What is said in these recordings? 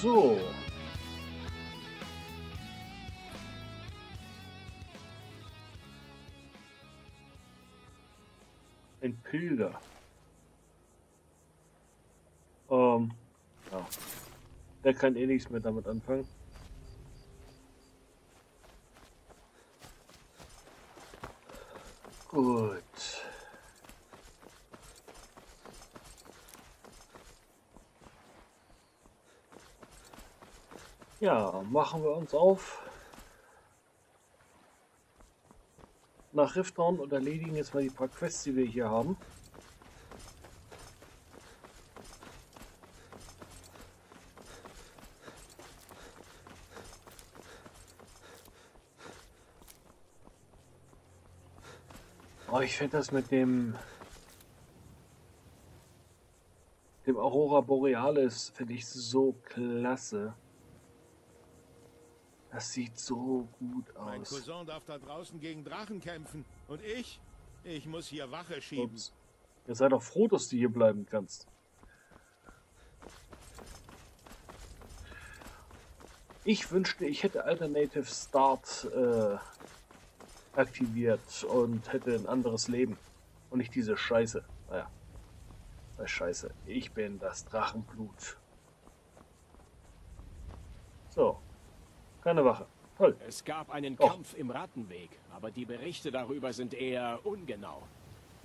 So. Ein Pilger. Ähm, ja. Der kann eh nichts mehr damit anfangen. Gut. Ja, machen wir uns auf nach Riftdown und erledigen jetzt mal die paar Quests, die wir hier haben. Oh, ich finde das mit dem dem Aurora Borealis finde ich so klasse. Das sieht so gut aus. Mein Cousin darf da draußen gegen Drachen kämpfen. Und ich? Ich muss hier Wache schieben. Ups. Ja, sei doch froh, dass du hier bleiben kannst. Ich wünschte, ich hätte Alternative Start äh, aktiviert und hätte ein anderes Leben. Und nicht diese Scheiße. Naja. Ist Scheiße. Ich bin das Drachenblut. So. Keine Wache. Toll. Es gab einen Oh. Kampf im Rattenweg, aber die Berichte darüber sind eher ungenau.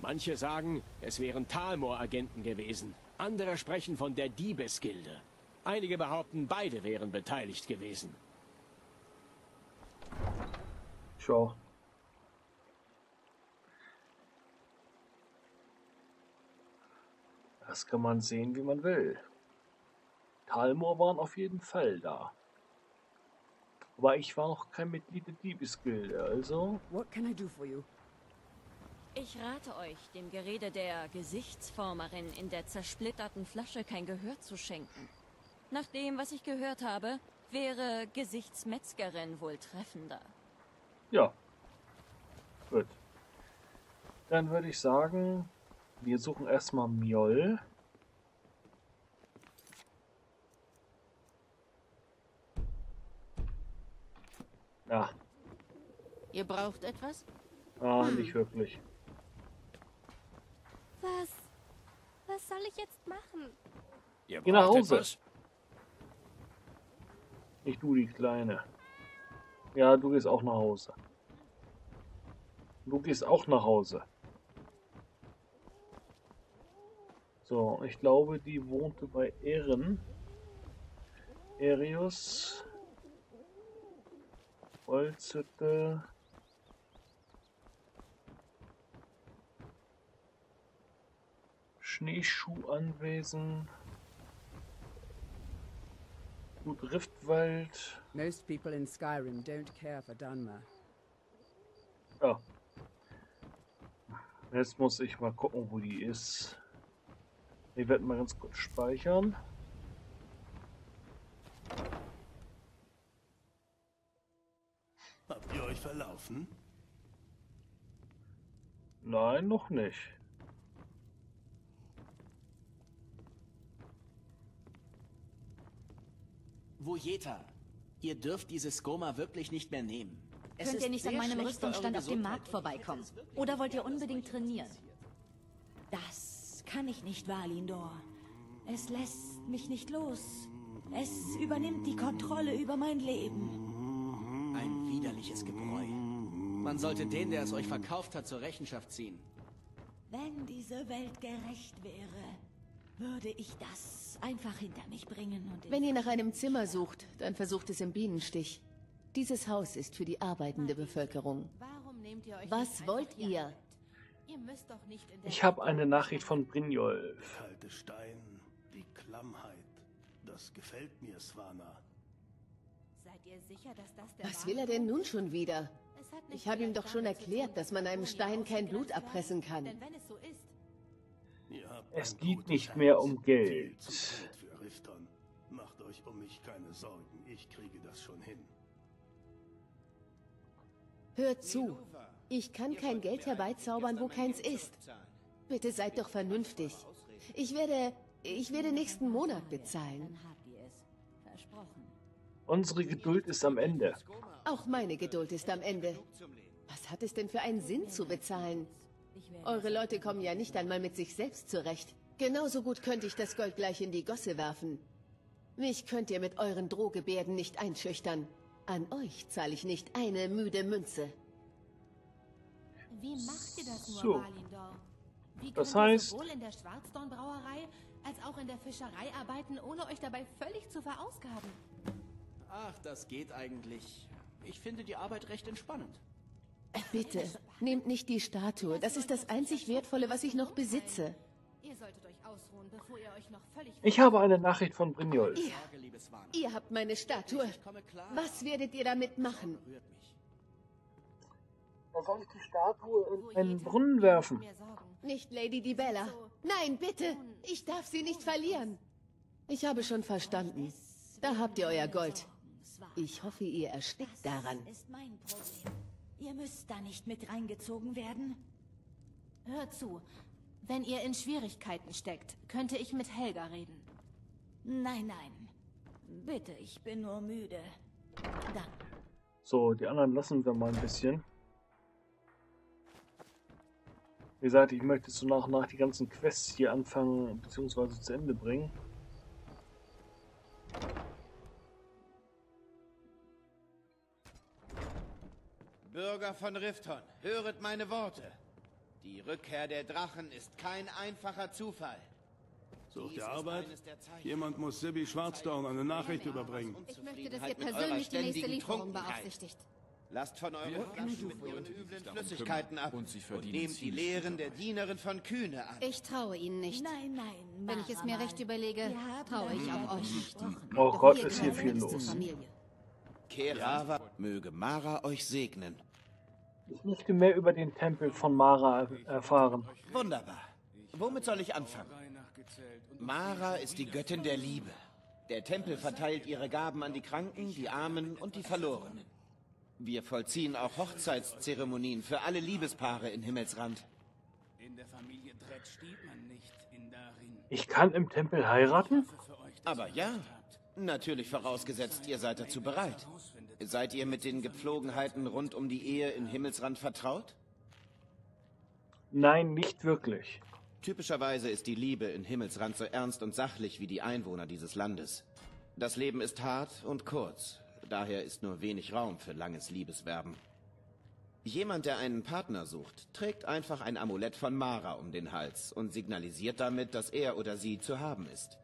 Manche sagen, es wären Talmor-Agenten gewesen. Andere sprechen von der Diebesgilde. Einige behaupten, beide wären beteiligt gewesen. Schau. Das kann man sehen, wie man will. Talmor waren auf jeden Fall da. Aber ich war noch kein Mitglied der Diebesgilde, also What can I do for you? Ich rate euch, dem Gerede der Gesichtsformerin in der zersplitterten Flasche kein Gehör zu schenken. Nach dem, was ich gehört habe, wäre Gesichtsmetzgerin wohl treffender. ja. Gut. Dann würde ich sagen, wir suchen erstmal Mjoll. Ja, Ihr braucht etwas? ah, nicht wirklich. Was? Was soll ich jetzt machen? Ihr Geh nach Hause. etwas? Nicht du, die Kleine. Ja, du gehst auch nach Hause. Du gehst auch nach Hause. So, ich glaube, die wohnte bei Ehren. Erius. Holzhütte. Schneeschuhanwesen. Gut, Riftwald. Most people in Skyrim don't care for Dunmer. Ja. Jetzt muss ich mal gucken, wo die ist. Wir werden mal ganz kurz speichern. Verlaufen? Nein, noch nicht. Vojeta, ihr dürft dieses Skoma wirklich nicht mehr nehmen. Es Könnt ist ihr nicht an meinem Rüstungsstand auf dem. Markt vorbeikommen? Oder wollt ihr unbedingt trainieren? Das kann ich nicht, Valindor. Es lässt mich nicht los. Es übernimmt die Kontrolle über mein Leben. Ein widerliches Gebräu. Man sollte den, der es euch verkauft hat, zur Rechenschaft ziehen. Wenn diese Welt gerecht wäre, würde ich das einfach hinter mich bringen und Wenn ihr nach einem Zimmer sucht, dann versucht es im Bienenstich. Dieses Haus ist für die arbeitende Bevölkerung. Warum nehmt ihr euch Was wollt ihr? mit? Ihr müsst doch nicht in der Ich habe eine Nachricht von Brynjolf. Kalte Stein, die Klammheit. Das gefällt mir, Swana. Sicher, dass das der Was will er denn nun schon wieder? Ich habe ihm doch schon erklärt, dass man einem Stein kein Blut abpressen kann. Denn wenn es geht nicht mehr um Geld. Macht euch um mich keine Sorgen. Ich kriege das schon hin. Hört zu. Ich kann kein Geld herbeizaubern, wo keins ist. Bitte seid doch vernünftig. Ich werde, ich werde nächsten Monat bezahlen. Unsere Geduld ist am Ende. Auch meine Geduld ist am Ende. Was hat es denn für einen Sinn zu bezahlen? Eure Leute kommen ja nicht einmal mit sich selbst zurecht. Genauso gut könnte ich das Gold gleich in die Gosse werfen. Mich könnt ihr mit euren Drohgebärden nicht einschüchtern. An euch zahle ich nicht eine müde Münze. Wie macht ihr das nur, So. Valindor? Wie Das heißt- sowohl in der Schwarzdorn-Brauerei als auch in der Fischerei arbeiten, ohne euch dabei völlig zu verausgaben? Ach, das geht eigentlich. Ich finde die Arbeit recht entspannend. Bitte, nehmt nicht die Statue. Das ist das einzig Wertvolle, was ich noch besitze. Ihr solltet euch ausruhen, bevor ihr euch noch völlig... Ich habe eine Nachricht von Brynjolf. Ihr, ihr habt meine Statue. Was werdet ihr damit machen? Da soll ich die Statue in einen Brunnen werfen. Nicht Lady Di Bella. Nein, bitte. Ich darf sie nicht verlieren. Ich habe schon verstanden. Da habt ihr euer Gold. Ich hoffe, ihr erstickt daran. Das ist mein Problem. Ihr müsst da nicht mit reingezogen werden. Hört zu. Wenn ihr in Schwierigkeiten steckt, könnte ich mit Helga reden. Nein, nein. Bitte, ich bin nur müde. Danke. So, die anderen lassen wir mal ein bisschen. Wie gesagt, ich möchte so nach und nach die ganzen Quests hier anfangen bzw. zu Ende bringen. Bürger von Rifton, höret meine Worte. Die Rückkehr der Drachen ist kein einfacher Zufall. Sucht ihr ist Arbeit? Jemand muss Sibby Schwarzdorn eine Nachricht überbringen. Ich möchte, dass ihr persönlich die nächste Lieferung beaufsichtigt. Lasst von euren Flaschen mit ihren üblen Flüssigkeiten ab und und nehmt die Lehren der Dienerin von Kühne an. Ich traue ihnen nicht. Nein, nein. Wenn ich es mir recht überlege, traue ich auch euch. Oh Gott, ist hier viel los. Kerava, möge Mara euch segnen. Ich möchte mehr über den Tempel von Mara er- erfahren. Wunderbar. Womit soll ich anfangen? Mara ist die Göttin der Liebe. Der Tempel verteilt ihre Gaben an die Kranken, die Armen und die Verlorenen. Wir vollziehen auch Hochzeitszeremonien für alle Liebespaare in Himmelsrand. In der Familie Dredd stieb man nicht in darin. Ich kann im Tempel heiraten? Aber ja, natürlich vorausgesetzt, ihr seid dazu bereit. Seid ihr mit den Gepflogenheiten rund um die Ehe in Himmelsrand vertraut? Nein, nicht wirklich. Typischerweise ist die Liebe in Himmelsrand so ernst und sachlich wie die Einwohner dieses Landes. Das Leben ist hart und kurz, daher ist nur wenig Raum für langes Liebeswerben. Jemand, der einen Partner sucht, trägt einfach ein Amulett von Mara um den Hals und signalisiert damit, dass er oder sie zu haben ist.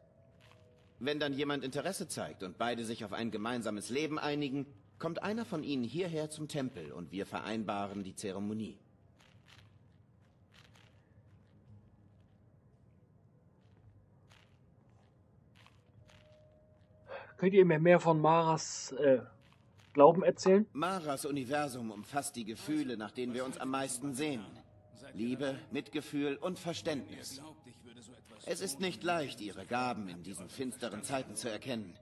Wenn dann jemand Interesse zeigt und beide sich auf ein gemeinsames Leben einigen, kommt einer von ihnen hierher zum Tempel und wir vereinbaren die Zeremonie. Könnt ihr mir mehr von Maras äh, Glauben erzählen? Maras Universum umfasst die Gefühle, nach denen wir uns am meisten sehnen. Liebe, Mitgefühl und Verständnis. Es ist nicht leicht, ihre Gaben in diesen finsteren Zeiten zu erkennen.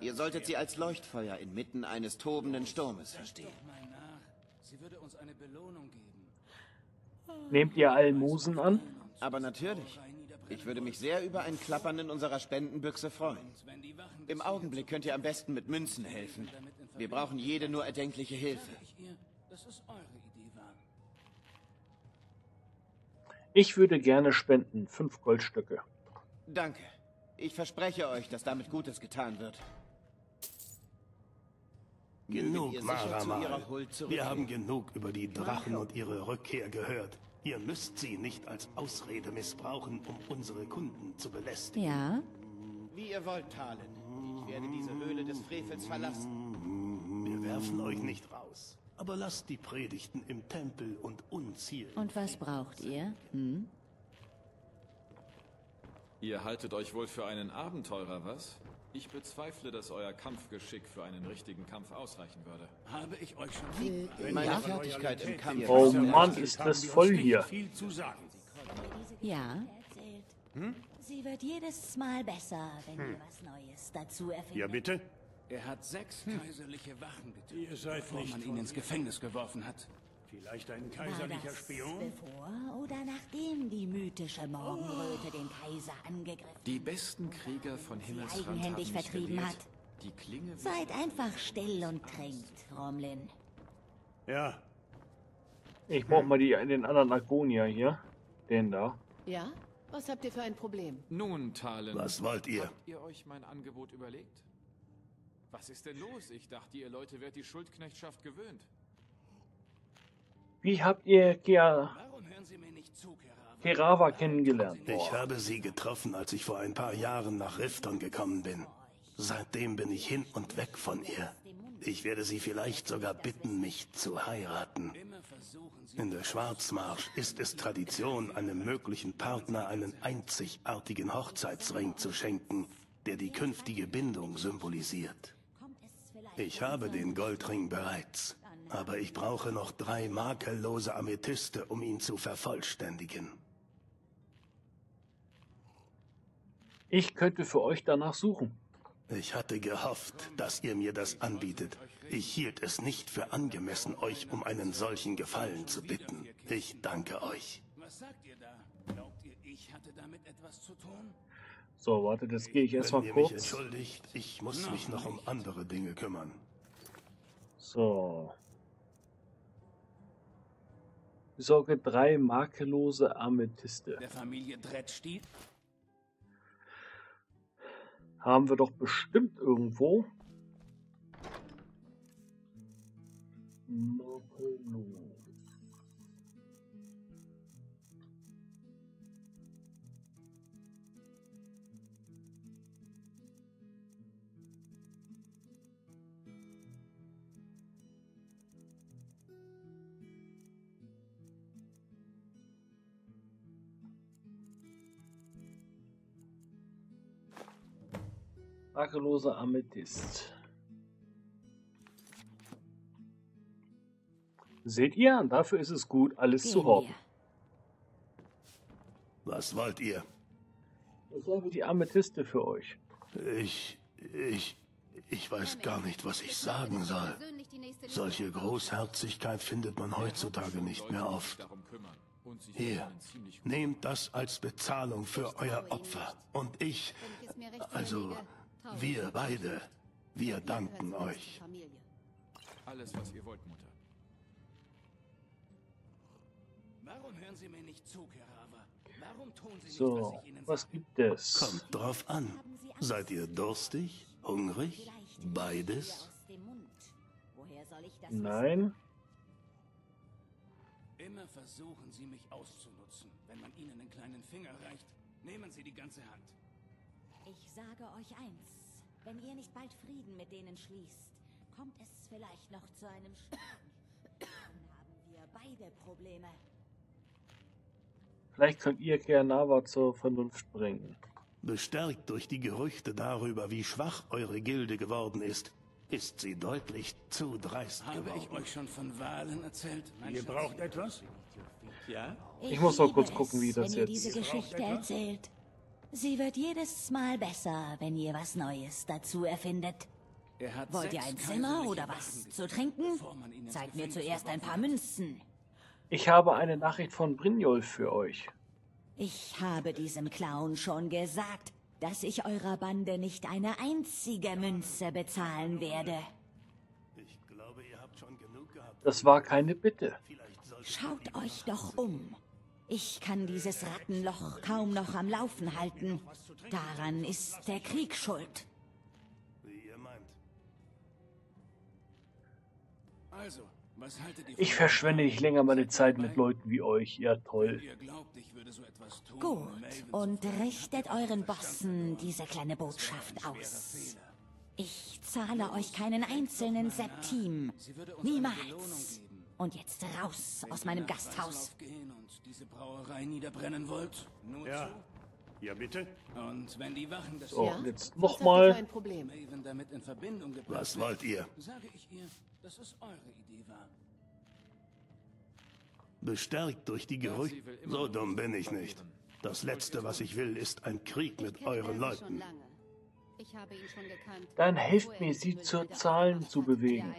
Ihr solltet sie als Leuchtfeuer inmitten eines tobenden Sturmes verstehen. Mal nach. Sie würde uns eine Belohnung geben. Nehmt ihr Almosen an? Aber natürlich. Ich würde mich sehr über ein Klappern in unserer Spendenbüchse freuen. Im Augenblick könnt ihr am besten mit Münzen helfen. Wir brauchen jede nur erdenkliche Hilfe. Ich würde gerne spenden. Fünf Goldstücke. Danke. Ich verspreche euch, dass damit Gutes getan wird. Genug, ihr sicher Mara zu mal. ihrer Huld Wir haben genug über die Drachen und ihre Rückkehr gehört. Ihr müsst sie nicht als Ausrede missbrauchen, um unsere Kunden zu belästigen. Ja? Wie ihr wollt, Talen. Ich werde diese Höhle des Frevels verlassen. Wir werfen euch nicht raus. Aber lasst die Predigten im Tempel und uns hier. Und was braucht ihr? Hm? Ihr haltet euch wohl für einen Abenteurer, was? Ich bezweifle, dass euer Kampfgeschick für einen richtigen Kampf ausreichen würde. Habe ich euch schon Meine Fertigkeit im Kampf Oh ist Mann, ist das voll hier. viel zu sagen. Ja? erzählt. Hm? Sie wird jedes Mal besser, wenn wir was Neues dazu erfinden. Ja, bitte? Er hat sechs kaiserliche Wachen getötet, Ihr seid bevor nicht man ihn ins Gefängnis geworfen hat. Vielleicht ein War kaiserlicher das Spion? bevor oder nachdem die mythische Morgenröte den Kaiser angegriffen Die besten Krieger von sie Himmelsrand haben eigenhändig mich vertrieben gewählt. hat? Die Klinge... Seid einfach still und trinkt, Romlin. Ja. Ich brauche mal die, den anderen Agonia hier. Den da. Ja? Was habt ihr für ein Problem? Nun, Talen. Was wollt ihr? Habt ihr euch mein Angebot überlegt? Was ist denn los? Ich dachte, ihr Leute wärt die Schuldknechtschaft gewöhnt. Wie habt ihr Ger kennengelernt? Ich habe sie getroffen, als ich vor ein paar Jahren nach Rifton gekommen bin. Seitdem bin ich hin und weg von ihr. Ich werde sie vielleicht sogar bitten, mich zu heiraten. In der Schwarzmarsch ist es Tradition, einem möglichen Partner einen einzigartigen Hochzeitsring zu schenken, der die künftige Bindung symbolisiert. Ich habe den Goldring bereits, aber ich brauche noch drei makellose Amethyste, um ihn zu vervollständigen. Ich könnte für euch danach suchen. Ich hatte gehofft, dass ihr mir das anbietet. Ich hielt es nicht für angemessen, euch um einen solchen Gefallen zu bitten. Ich danke euch. Was sagt ihr da? Glaubt ihr, ich hatte damit etwas zu tun? So, warte, das gehe ich erstmal Wenn ihr mich kurz. entschuldigt, ich muss mich noch um andere Dinge kümmern. So. Besorge drei makellose Amethyste. Der Familie Drettstiel? Haben wir doch bestimmt irgendwo. Makellos. Makelloser Amethyst. Seht ihr? Dafür ist es gut, alles zu horten. Was wollt ihr? Ich habe die Amethyste für euch. Ich, ich, ich weiß gar nicht, was ich sagen soll. Solche Großherzigkeit findet man heutzutage nicht mehr oft. Hier, nehmt das als Bezahlung für euer Opfer. Und ich, also wir beide, wir danken euch. Alles, was ihr wollt, Mutter. Warum hören Sie mir nicht zu, Kerava? Warum tun Sie nicht, So, was ich Ihnen was gibt es? Kommt drauf an. Seid ihr durstig, hungrig, beides? Aus dem Mund. Woher soll ich das Nein. Immer versuchen Sie mich auszunutzen. Wenn man Ihnen einen kleinen Finger reicht, nehmen Sie die ganze Hand. Ich sage euch eins. Wenn ihr nicht bald Frieden mit denen schließt, kommt es vielleicht noch zu einem Sch Dann haben wir beide Probleme. Vielleicht könnt ihr Kernava zur Vernunft bringen. Bestärkt durch die Gerüchte darüber, wie schwach eure Gilde geworden ist, ist sie deutlich zu dreist Habe ich geworden. euch schon von Wahlen erzählt? Mein Ihr Schatz? braucht etwas? Ja? Ich muss noch kurz gucken, wie das wenn ihr jetzt- diese Ihr braucht Geschichte erzählt. Sie wird jedes Mal besser, wenn ihr was Neues dazu erfindet. Er hat Wollt ihr ein Zimmer oder was zu trinken? Zeigt mir zuerst ein paar Münzen. Ich habe eine Nachricht von Brynjolf für euch. Ich habe diesem Clown schon gesagt, dass ich eurer Bande nicht eine einzige Münze bezahlen werde. Ich glaube, ihr habt schon genug gehabt. Das war keine Bitte. Schaut euch doch um. Ich kann dieses Rattenloch kaum noch am Laufen halten. Daran ist der Krieg schuld. wie ihr meint. Also, was haltet ihr Ich verschwende nicht länger meine Zeit mit Leuten wie euch. Ja, toll. Ihr glaubt, ich würde so etwas tun, Gut, und richtet euren Bossen diese kleine Botschaft aus. Ich zahle euch keinen einzelnen Septim. Niemals. Und jetzt raus Wenn aus meinem Gasthaus. Gehen und diese Brauerei niederbrennen wollt, nur Ja. Ja, bitte? zu. Und wenn die Wachen das So, Ja? jetzt nochmal. für ein Problem? Maven damit in Verbindung gebracht Was wollt ihr? sage ich ihr, dass es eure Idee war. Bestärkt durch die Gerüchte. So dumm bin ich nicht. Das Letzte, was ich will, ist ein Krieg mit euren Leuten. lange. Ich habe ihn schon gekannt. Dann helft mir, sie zur Zahlen zu bewegen.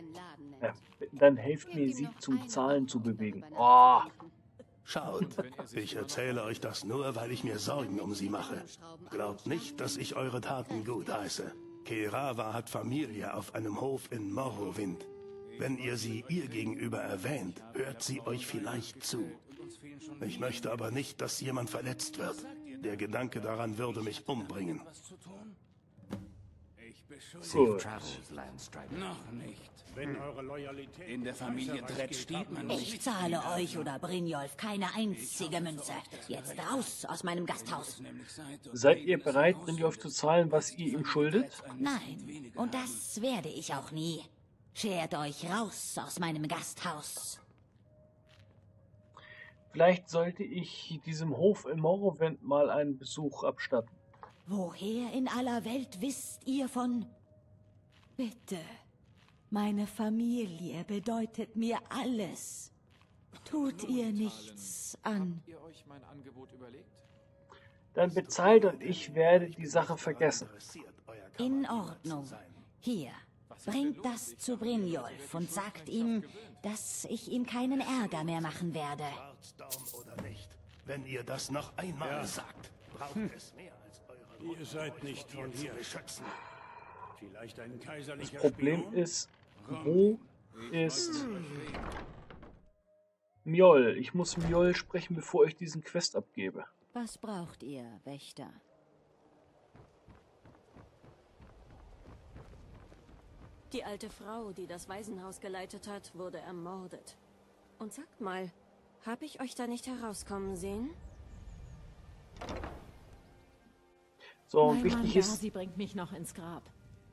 Ja, dann helft mir, sie eine Zahlen zu bewegen. Oh. Schaut, ich erzähle euch das nur, weil ich mir Sorgen um sie mache. Glaubt nicht, dass ich eure Taten gut heiße. Kerava hat Familie auf einem Hof in Morrowind. Wenn ihr sie ihr gegenüber erwähnt, hört sie euch vielleicht zu. Ich möchte aber nicht, dass jemand verletzt wird. Der Gedanke daran würde mich umbringen. Gut. Noch nicht. Wenn eure Loyalität in der Familie Dredd steht man nicht. Ich zahle euch oder Brynjolf keine einzige Münze. Jetzt raus aus meinem Gasthaus. Seid ihr bereit, Brynjolf zu zahlen, was ihr ihm schuldet? Nein, und das werde ich auch nie. Schert euch raus aus meinem Gasthaus. Vielleicht sollte ich diesem Hof in Morrowind mal einen Besuch abstatten. Woher in aller Welt wisst ihr von... Bitte, meine Familie bedeutet mir alles. Tut ihr nichts an. Habt ihr euch mein Angebot überlegt? Dann bezahlt und ich werde die Sache vergessen. In Ordnung. Hier, bringt das zu Brynjolf und sagt ihm, dass ich ihm keinen Ärger mehr machen werde. Wenn ihr das noch einmal sagt, braucht es mehr Ihr seid nicht von hier. beschützen. Vielleicht ein kaiserlicher Problem Spion? ist, wo ist Mjoll? Ich muss Mjoll sprechen, bevor ich diesen Quest abgebe. Was braucht ihr, Wächter? Die alte Frau, die das Waisenhaus geleitet hat, wurde ermordet. Und sagt mal, habe ich euch da nicht herauskommen sehen? So, und mein wichtig Mann ist, Darcy bringt mich noch ins Grab.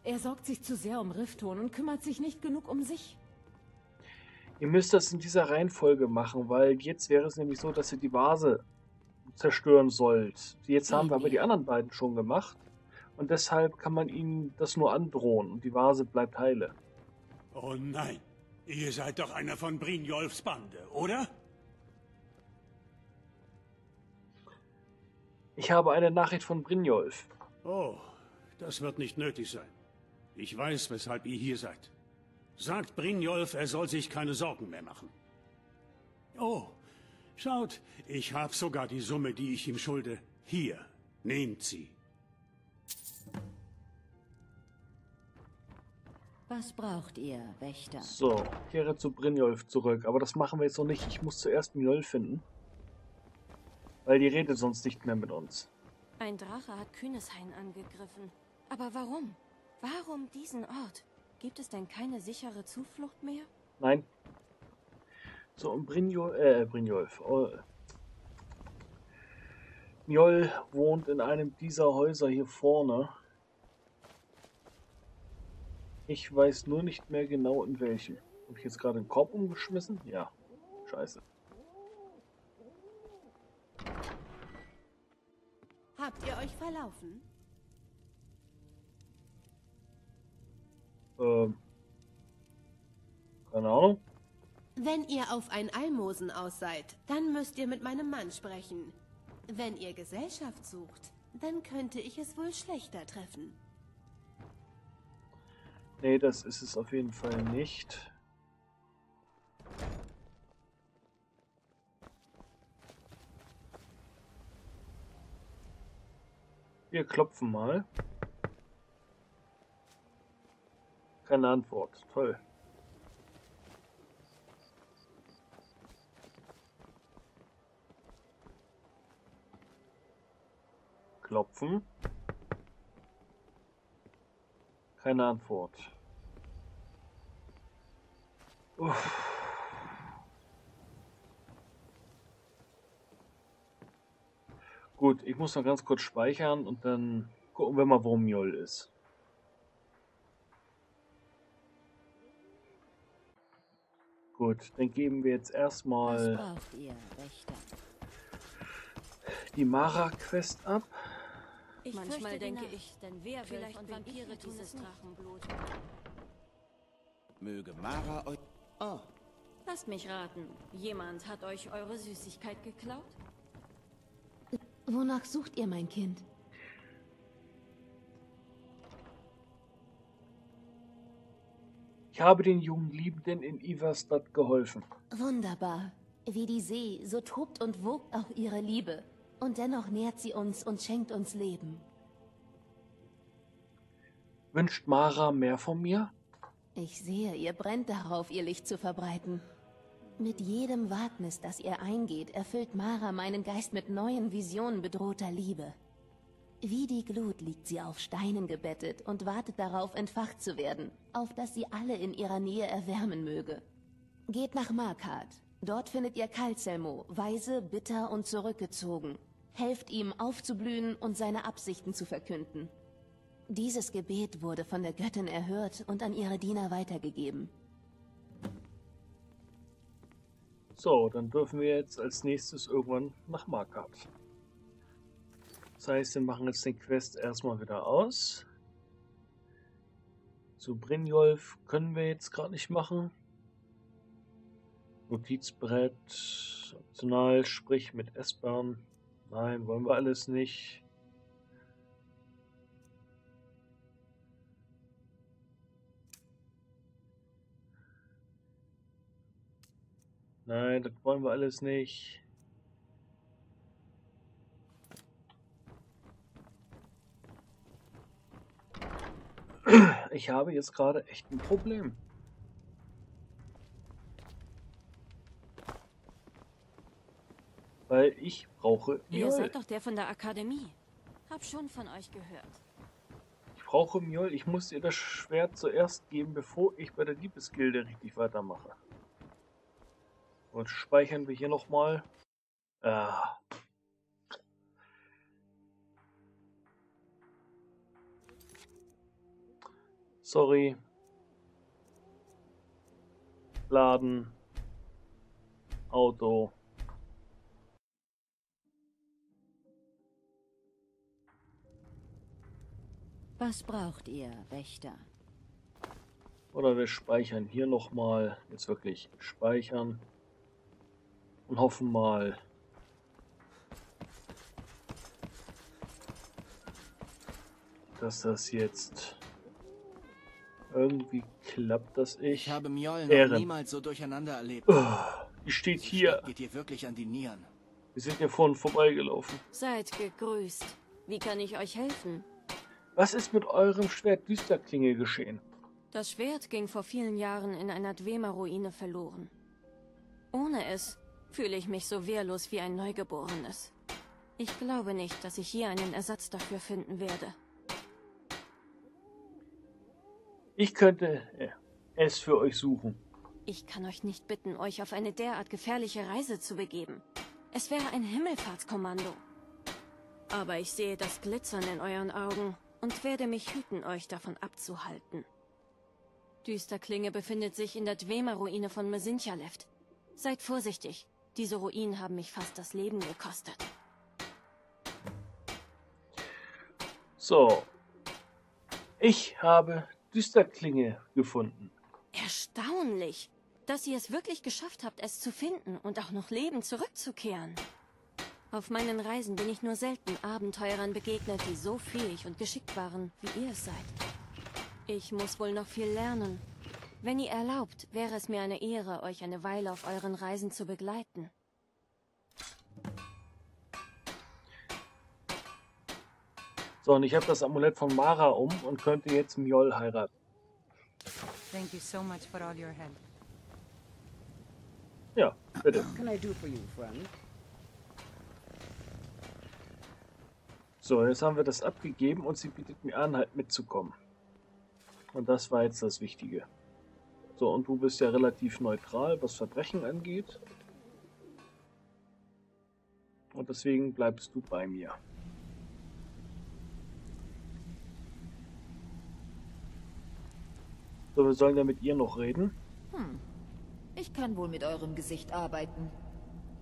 Er sorgt sich zu sehr um Riftton und kümmert sich nicht genug um sich. ihr müsst das in dieser Reihenfolge machen, weil jetzt wäre es nämlich so, dass ihr die Vase zerstören sollt. Jetzt haben wir aber die anderen beiden schon gemacht. Und deshalb kann man ihnen das nur androhen und die Vase bleibt heile. Oh nein. Ihr seid doch einer von Brynjolfs Bande, oder? Ich habe eine Nachricht von Brynjolf. Oh, das wird nicht nötig sein. Ich weiß, weshalb ihr hier seid. Sagt Brynjolf, er soll sich keine Sorgen mehr machen. Oh, schaut, ich habe sogar die Summe, die ich ihm schulde. Hier, nehmt sie. Was braucht ihr, Wächter? So, kehre zu Brynjolf zurück. Aber das machen wir jetzt noch nicht. Ich muss zuerst Mjoll finden. Weil die redet sonst nicht mehr mit uns. Ein Drache hat Kühneshain angegriffen. Aber warum? Warum diesen Ort? Gibt es denn keine sichere Zuflucht mehr? Nein. So, und Brynjolf, äh, Brynjolf. Oh. Mjoll wohnt in einem dieser Häuser hier vorne. Ich weiß nur nicht mehr genau in welchem. Habe ich jetzt gerade den Korb umgeschmissen? Ja. Scheiße. Habt ihr euch verlaufen? Ähm. Keine Ahnung. Wenn ihr auf ein Almosen aus seid, dann müsst ihr mit meinem Mann sprechen. Wenn ihr Gesellschaft sucht, dann könnte ich es wohl schlechter treffen. Nee, das ist es auf jeden Fall nicht. Wir klopfen mal. Keine Antwort. Toll. Klopfen. Keine Antwort. Uff. Gut, ich muss noch ganz kurz speichern und dann gucken wir mal, wo Mjoll ist. Gut, dann geben wir jetzt erstmal die Mara-Quest ab. Ich Manchmal denke Nacht. ich, denn wer Vielleicht und Vampire dieses. Drachenblut. Möge Mara euch... Oh, Lasst mich raten. Jemand hat euch eure Süßigkeit geklaut? Wonach sucht ihr, mein Kind? Ich habe den jungen Liebenden in Iverstadt geholfen. Wunderbar. Wie die See, so tobt und wogt auch ihre Liebe. Und dennoch nährt sie uns und schenkt uns Leben. Wünscht Mara mehr von mir? Ich sehe, ihr brennt darauf, ihr Licht zu verbreiten. Mit jedem Wagnis, das ihr eingeht, erfüllt Mara meinen Geist mit neuen Visionen bedrohter Liebe. Wie die Glut liegt sie auf Steinen gebettet und wartet darauf, entfacht zu werden, auf dass sie alle in ihrer Nähe erwärmen möge. Geht nach Markart. Dort findet ihr Kalzelmo, weise, bitter und zurückgezogen. Helft ihm aufzublühen und seine Absichten zu verkünden. Dieses Gebet wurde von der Göttin erhört und an ihre Diener weitergegeben. So, dann dürfen wir jetzt als nächstes irgendwann nach Markart. Das heißt, wir machen jetzt den Quest erstmal wieder aus. Zu Brynjolf können wir jetzt gerade nicht machen. Notizbrett, optional, sprich mit S-Bahn. Nein, wollen wir alles nicht. Nein, das wollen wir alles nicht. Ich habe jetzt gerade echt ein Problem. Weil ich brauche Ihr seid doch der von der Akademie. Hab schon von euch gehört. Ich brauche Mjol. Ich muss ihr das Schwert zuerst geben, bevor ich bei der Diebesgilde richtig weitermache. Und speichern wir hier nochmal. Ah. Sorry. Laden. Auto. Was braucht ihr, Wächter? Oder wir speichern hier nochmal. Jetzt wirklich speichern. Und hoffen mal. Dass das jetzt irgendwie klappt, dass ich. Ich habe Mjoll noch Ehren. niemals so durcheinander erlebt. Oh, die steht hier. Geht dir wirklich an die Nieren. Wir sind hier vorhin vorbeigelaufen. Seid gegrüßt. Wie kann ich euch helfen? Was ist mit eurem Schwert Düsterklinge geschehen? Das Schwert ging vor vielen Jahren in einer Dwemer-Ruine verloren. Ohne es fühle ich mich so wehrlos wie ein Neugeborenes. Ich glaube nicht, dass ich hier einen Ersatz dafür finden werde. Ich könnte äh, es für euch suchen. Ich kann euch nicht bitten, euch auf eine derart gefährliche Reise zu begeben. Es wäre ein Himmelfahrtskommando. Aber ich sehe das Glitzern in euren Augen und werde mich hüten, euch davon abzuhalten. Düsterklinge befindet sich in der Dwemer-Ruine von Mesinchaleft. Seid vorsichtig. Diese Ruinen haben mich fast das Leben gekostet. So. Ich habe Düsterklinge gefunden. Erstaunlich, dass ihr es wirklich geschafft habt, es zu finden und auch noch lebend zurückzukehren. Auf meinen Reisen bin ich nur selten Abenteurern begegnet, die so fähig und geschickt waren, wie ihr es seid. Ich muss wohl noch viel lernen. Wenn ihr erlaubt, wäre es mir eine Ehre, euch eine Weile auf euren Reisen zu begleiten. So, und ich habe das Amulett von Mara um und könnte jetzt Mjol heiraten. Thank you so much for all your help. Ja, bitte. What can I do for you, friend? So, jetzt haben wir das abgegeben und sie bietet mir an, halt mitzukommen. Und das war jetzt das Wichtige. So, und du bist ja relativ neutral, was Verbrechen angeht. Und deswegen bleibst du bei mir. So, wir sollen ja mit ihr noch reden. Hm. Ich kann wohl mit eurem Gesicht arbeiten.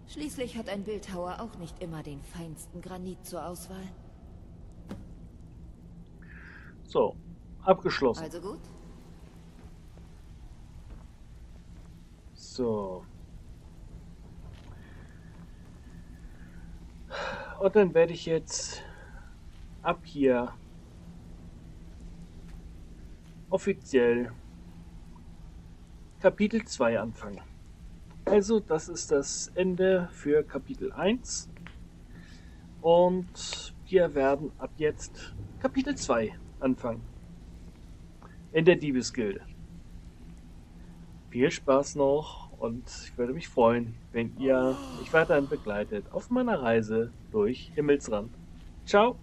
Schließlich hat ein Bildhauer auch nicht immer den feinsten Granit zur Auswahl. So, abgeschlossen. Also gut. So. Und dann werde ich jetzt ab hier offiziell Kapitel 2 anfangen. Also, das ist das Ende für Kapitel 1. Und wir werden ab jetzt Kapitel 2 anfangen. in der Diebesgilde. Viel Spaß noch und ich würde mich freuen, wenn ihr mich weiterhin begleitet auf meiner Reise durch Himmelsrand. Ciao!